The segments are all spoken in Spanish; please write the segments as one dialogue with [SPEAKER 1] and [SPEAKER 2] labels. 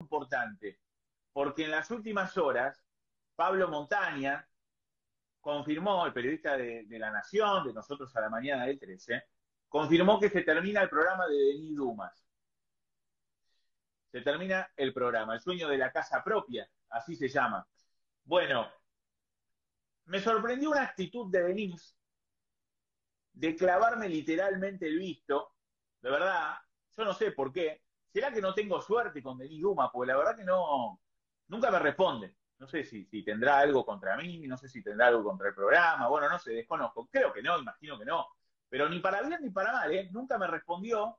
[SPEAKER 1] importante, porque en las últimas horas, Pablo Montaña confirmó, el periodista de, La Nación, de nosotros a la mañana del 13, confirmó que se termina el programa de Denis Dumas. Se termina el programa, el sueño de la casa propia, así se llama. Bueno, me sorprendió una actitud de Denis de clavarme literalmente el visto, de verdad, yo no sé por qué, ¿Será que no tengo suerte con Denis Duma? Porque la verdad que no, nunca me responde. No sé si, tendrá algo contra mí, no sé si tendrá algo contra el programa, bueno, no sé, desconozco. Creo que no, imagino que no. Pero ni para bien ni para mal, ¿eh? Nunca me respondió.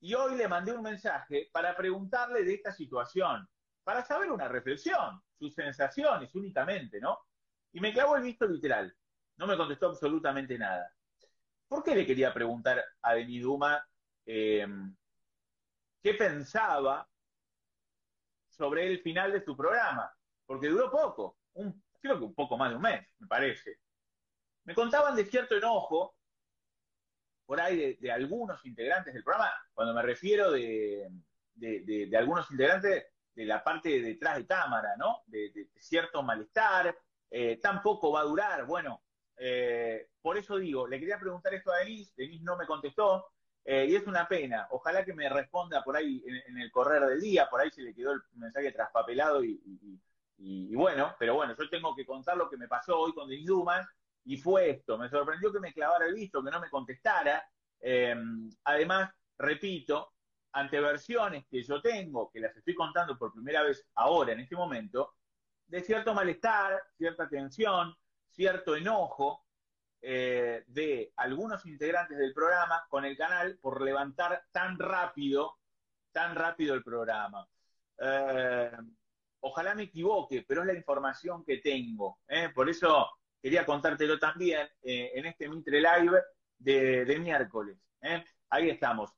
[SPEAKER 1] Y hoy le mandé un mensaje para preguntarle de esta situación, para saber una reflexión, sus sensaciones únicamente, ¿no? Y me clavó el visto literal. No me contestó absolutamente nada. ¿Por qué le quería preguntar a Denis Duma eh, qué pensaba sobre el final de su programa, porque duró poco, creo que un poco más de un mes, me parece. Me contaban de cierto enojo por ahí de, algunos integrantes del programa, cuando me refiero de, algunos integrantes de la parte de detrás de cámara, ¿no? De, cierto malestar, eh, tampoco va a durar. Bueno, eh, por eso digo, le quería preguntar esto a Denise, Denise no me contestó, eh, y es una pena. Ojalá que me responda por ahí en, el correr del día, por ahí se le quedó el mensaje traspapelado y, bueno, pero bueno, yo tengo que contar lo que me pasó hoy con Denis Dumas y fue esto. Me sorprendió que me clavara el visto, que no me contestara. Em, además, repito, ante versiones que yo tengo, que las estoy contando por primera vez ahora, en este momento, de cierto malestar, cierta tensión, cierto enojo, eh, de algunos integrantes del programa con el canal por levantar tan rápido, tan rápido el programa. Eh, ojalá me equivoque, pero es la información que tengo. ¿eh? Por eso quería contártelo también en este Mitre Live de, de miércoles. Ahí estamos.